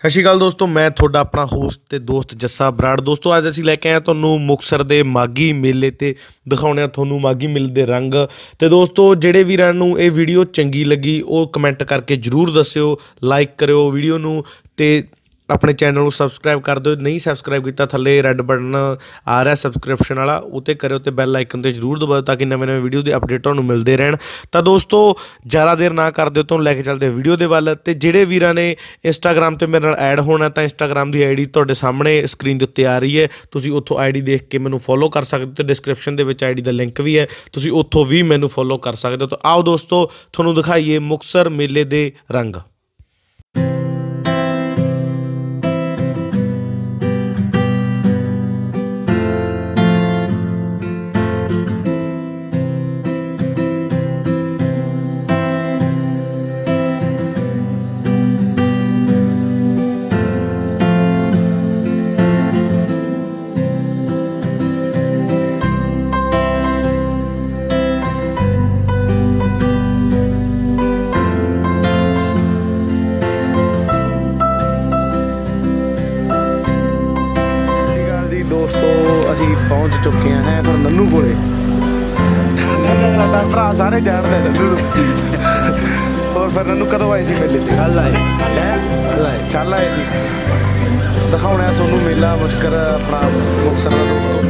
ਸਤਿ ਸ਼੍ਰੀ ਅਕਾਲ ਦੋਸਤੋ, ਮੈਂ ਤੁਹਾਡਾ ਆਪਣਾ ਹੋਸਟ ਤੇ ਦੋਸਤ ਜੱਸਾ ਬਰਾੜ। ਦੋਸਤੋ, ਅੱਜ ਅਸੀਂ ਲੈ ਕੇ ਆਏ ਤੁਹਾਨੂੰ ਮੁਕਸਰ ਦੇ ਮਾਗੀ ਮੇਲੇ ਤੇ ਦਿਖਾਉਣੇ ਆ ਤੁਹਾਨੂੰ ਮਾਗੀ ਮੇਲੇ ਦੇ ਰੰਗ। ਤੇ ਦੋਸਤੋ, ਜਿਹੜੇ ਵੀਰਾਂ ਨੂੰ ਇਹ ਵੀਡੀਓ ਚੰਗੀ ਲੱਗੀ, ਉਹ ਕਮੈਂਟ ਕਰਕੇ ਜਰੂਰ ਦੱਸਿਓ ਲਾਈਕ ਕਰਿਓ ਵੀਡੀਓ ਨੂੰ ਤੇ ਆਪਣੇ ਚੈਨਲ ਨੂੰ ਸਬਸਕ੍ਰਾਈਬ ਕਰ ਦਿਓ। ਨਹੀਂ ਸਬਸਕ੍ਰਾਈਬ ਕੀਤਾ, ਥੱਲੇ ਰੈੱਡ ਬਟਨ ਆ ਰਿਹਾ ਸਬਸਕ੍ਰਿਪਸ਼ਨ ਵਾਲਾ ਉਹ 'ਤੇ ਕਰਿਓ ਤੇ ਬੈਲ ਆਈਕਨ ਤੇ ਜਰੂਰ ਦਬਾਓ ਤਾਂ ਕਿ ਨਵੇਂ ਨਵੇਂ ਵੀਡੀਓ ਦੇ ਅਪਡੇਟ ਤੁਹਾਨੂੰ ਮਿਲਦੇ ਰਹਿਣ। ਤਾਂ ਦੋਸਤੋ, ਜ਼ਿਆਦਾ ਦੇਰ ਨਾ ਕਰਦੇ ਤੁਹਾਨੂੰ ਲੈ ਕੇ ਚੱਲਦੇ ਵੀਡੀਓ ਦੇ ਵੱਲ। ਤੇ ਜਿਹੜੇ ਵੀਰਾਂ ਨੇ ਇੰਸਟਾਗ੍ਰam ਤੇ ਮੇਰੇ ਨਾਲ ਐਡ ਹੋਣਾ, ਤਾਂ ਇੰਸਟਾਗ੍ਰam ਦੀ ਆਈਡੀ ਤੁਹਾਡੇ ਸਾਹਮਣੇ ਸਕਰੀਨ ਦੇ ਉੱਤੇ ਆ ਰਹੀ ਹੈ। ਤੁਸੀਂ ਉੱਥੋਂ ਆਈਡੀ ਦੇਖ ਕੇ ਮੈਨੂੰ ਫੋਲੋ ਕਰ ਸਕਦੇ ਹੋ ਤੇ ਡਿਸਕ੍ਰਿਪਸ਼ਨ ਦੇ ਵਿੱਚ ਆਈਡੀ ਦਾ ਲਿੰਕ ਵੀ ਹੈ। ਤੁਸੀਂ ਉੱਥੋਂ ਵੀ ਮੈਨੂੰ ਫੋਲੋ ਕਰ ਸਕਦੇ ਹੋ। ਤਾਂ ਆਓ ਦੋਸਤੋ, ਤੁਹਾਨੂੰ ਦਿਖਾਈਏ ਮੁਕਸਰ ਮੇਲੇ ਦੇ ਰੰਗ। ਚੁੱਕੇ ਹਾਂ ਹੈ ਫਿਰ ਨੰਨੂ ਕੋਲੇ। ਸਾਡਾ ਭਰਾ ਸਾਰੇ ਜਾਣਦੇ ਨੰਨੂ ਨੂੰ। ਹੋਰ ਫਿਰ ਨੰਨੂ ਕਦੋਂ ਆਏ ਸੀ ਮੇਲੇ ਤੇ? ਕੱਲ ਆਏ। ਹੈ? ਕੱਲ ਆਏ। ਕੱਲ ਆਏ ਸੀ। ਦਿਖਾਉਣਾ ਤੁਹਾਨੂੰ ਮੇਲਾ ਮੁਸ਼ਕਰ ਆਪਣਾ ਮੁਕਤਸਰ ਦਾ ਦੋਸਤੋ।